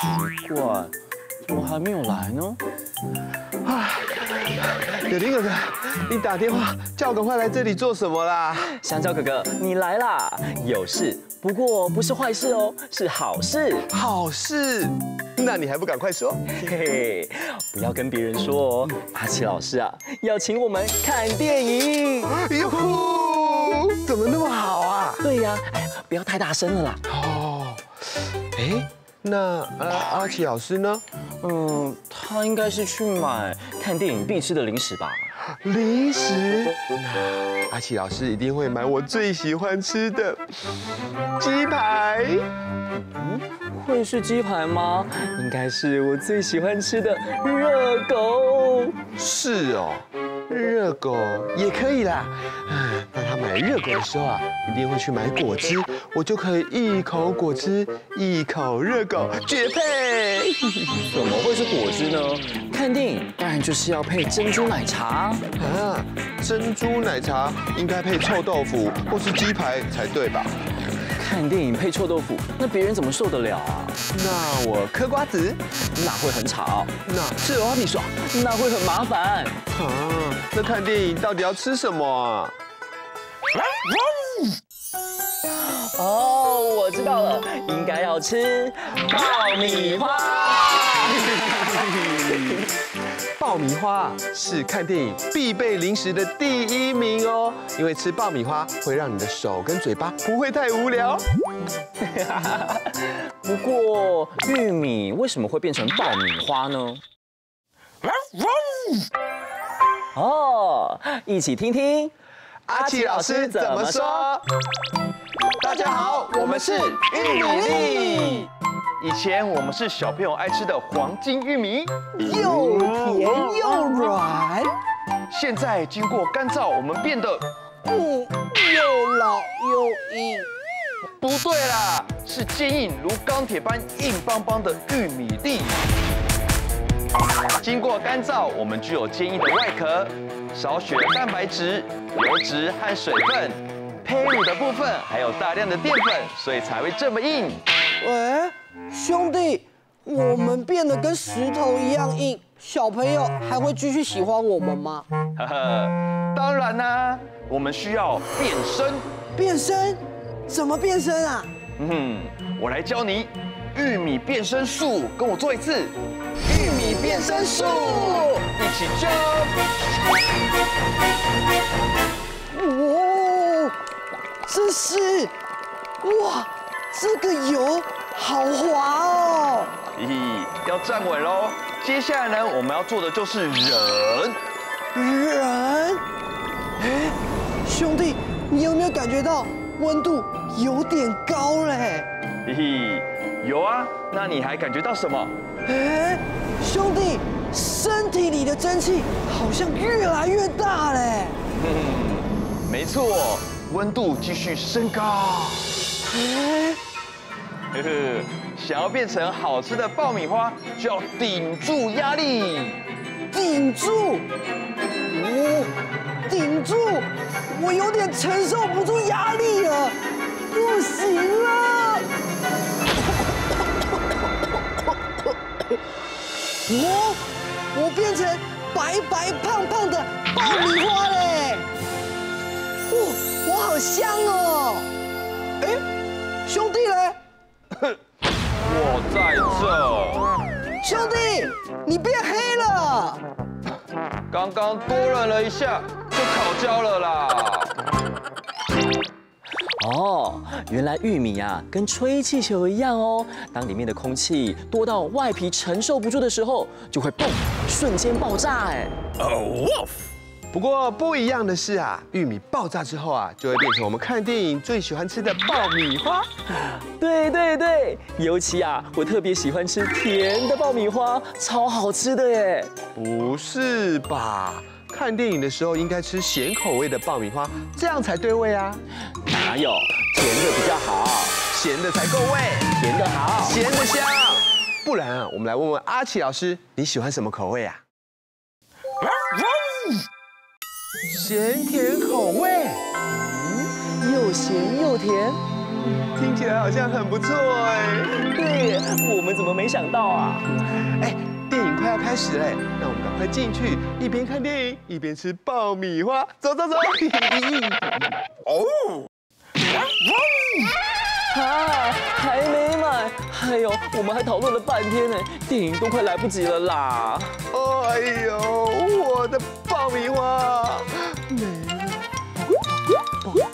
奇怪，怎么还没有来呢？柳林哥哥，你打电话叫我赶快来这里做什么啦？香蕉哥哥，你来啦！有事，不过不是坏事哦，是好事。好事，那你还不赶快说？嘿嘿，不要跟别人说哦。阿奇老师啊，要请我们看电影。哟呼，怎么那么好啊？对呀，哎呀，不要太大声了啦。哦，哎，那阿阿奇老师呢？嗯，他应该是去买看电影必吃的零食吧？零食，阿奇老师一定会买我最喜欢吃的鸡排。嗯会是鸡排吗？应该是我最喜欢吃的热狗。是哦，热狗也可以啦。嗯，那他买热狗的时候啊，一定会去买果汁，我就可以一口果汁，一口热狗，绝配。怎么会是果汁呢？看电影当然就是要配珍珠奶茶。啊，珍珠奶茶应该配臭豆腐或是鸡排才对吧？看电影配臭豆腐，那别人怎么受得了啊？那我嗑瓜子，那会很吵，那吃欧米爽，那会很麻烦。啊，那看电影到底要吃什么啊？哦，我知道了，应该要吃爆米花。爆米花是看电影必备零食的第一名哦，因为吃爆米花会让你的手跟嘴巴不会太无聊。不过玉米为什么会变成爆米花呢？哦，一起听听阿奇老师怎么说？大家好，我们是玉米粒。以前我们是小朋友爱吃的黄金玉米，又甜又软，现在经过干燥，我们变得嗯，又老又硬。不对啦，是坚硬如钢铁般硬邦邦的玉米粒。经过干燥，我们具有坚硬的外壳，少许的蛋白质、油脂和水分，胚乳的部分还有大量的淀粉，所以才会这么硬。喂，兄弟，我们变得跟石头一样硬，小朋友还会继续喜欢我们吗？呵呵，当然啦，我们需要变身。变身？怎么变身啊？嗯哼，我来教你玉米变身术，跟我做一次。玉米变身术，一起 jump。哇，这是，哇，这个油好滑哦。嘿嘿，要站稳喽。接下来呢，我们要做的就是忍。人，哎，兄弟，你有没有感觉到温度有点高嘞？嘿嘿，有啊。那你还感觉到什么？哎，兄弟，身体里的蒸汽好像越来越大嘞。嗯，没错，温度继续升高。哎，呵呵，想要变成好吃的爆米花，就要顶住压力。顶住！哦，顶住！我有点承受不住压力了，不行了！我我变成白白胖胖的爆米花嘞！哇，我好香哦！哎，兄弟嘞？我在这。兄弟，你变黑了！刚刚多忍了一下，就烤焦了啦。哦，原来玉米啊跟吹气球一样哦，当里面的空气多到外皮承受不住的时候，就会嘣，瞬间爆炸哎。不过不一样的是啊，玉米爆炸之后啊，就会变成我们看电影最喜欢吃的爆米花。对对对，尤其啊，我特别喜欢吃甜的爆米花，超好吃的耶。不是吧？看电影的时候应该吃咸口味的爆米花，这样才对味啊。哪有甜的比较好？咸的才够味，甜的好，咸的香。不然啊，我们来问问阿奇老师，你喜欢什么口味啊？咸甜口味，嗯又咸又甜，听起来好像很不错哎。对，我们怎么没想到啊？哎，电影快要开始嘞，那我们赶快进去，一边看电影一边吃爆米花。走走走！哦，啊，还没哎呦，我们还讨论了半天呢，电影都快来不及了啦！哎呦，我的爆米花没了。